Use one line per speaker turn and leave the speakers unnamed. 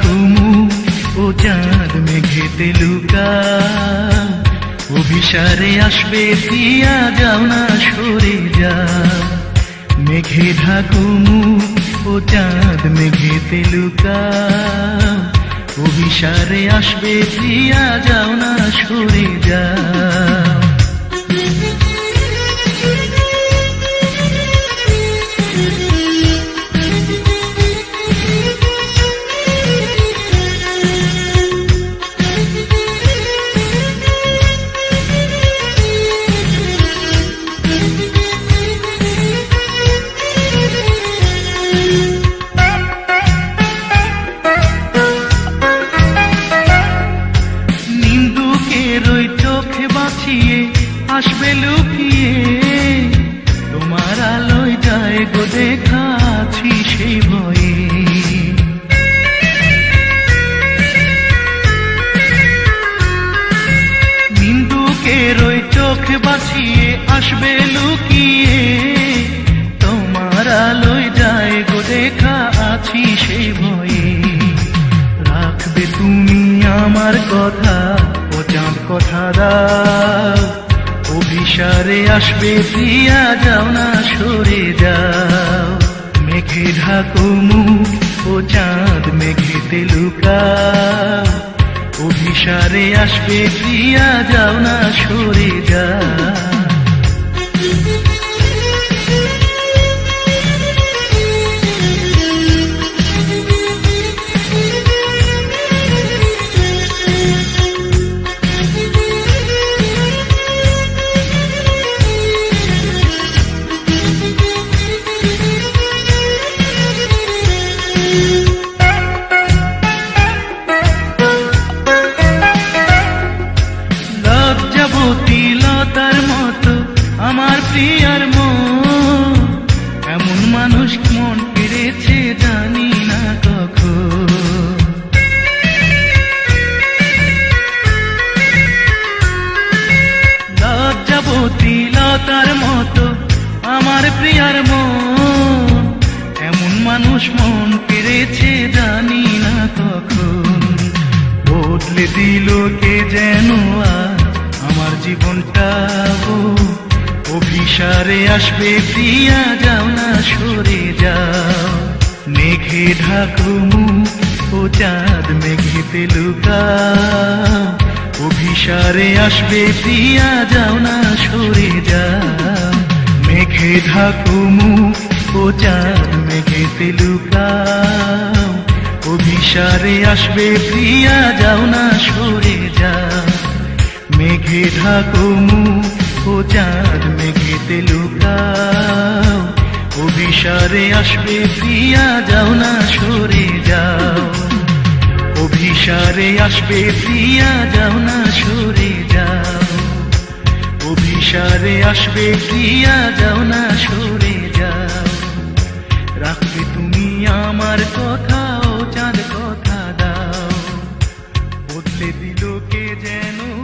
কুমু ও চাঁদ মেঘেতে লুকা অভিসারে আসবে দিয়া যাও না সরে যা মেঘে ঢাকুমু ও চাঁদ মেঘেতে লুকা অভিসারে আসবে দিয়া যাও না সরে যা আসবে লুকিয়ে তোমার আলোয় যায় গো দেখাছি সেই ভয়ে। নিন্দুকের ওই চোখ বাঁচিয়ে আসবে লুকিয়ে তোমার আলোয় যায় গো দেখা আছি সেই ভয়ে। রাখবে তুমি আমার কথা, ও কথা দাও। অভিসারে আসবে প্রিয়া যাও না, সরে যাও। মেঘে ঢাকো মুখ ও চাঁদ মেঘেতে লুকা অভিসারে আসবে প্রিয়া যাও না, সরে যাও। মানুষ মন জানি না কখন। লজ্জাবতী লতার মতো আমার প্রিয়ার মন। এমন মানুষ মন কেড়েছে জানি না কখন। বদলে দিল কে যেন আমার জীবনটা অভিসারে আসবে প্রিয়া সরে যাও মেঘে ঢাকো মুখ ও চাঁদ মেঘেতে লুকাও অভিসারে আসবে প্রিয়া যাও না সরে যাও মেঘে ঢাকো মুখ ও চাঁদ মেঘেতে লুকাও অভিসারে আসবে প্রিয়া যাও না সরে যাও মেঘে ঢাকো মুখ ও চাঁদ মেঘেতে লুকাও অভিসারে আসবে, প্রিয়া, যাও না, সরে যাও। অভিসারে আসবে, প্রিয়া, যাও না, সরে যাও। অভিসারে আসবে, প্রিয়া, যাও না, সরে যাও। রাখবে তুমি আমার কথা ও চাঁদ কথা দাও। বদলে দিল কে যেন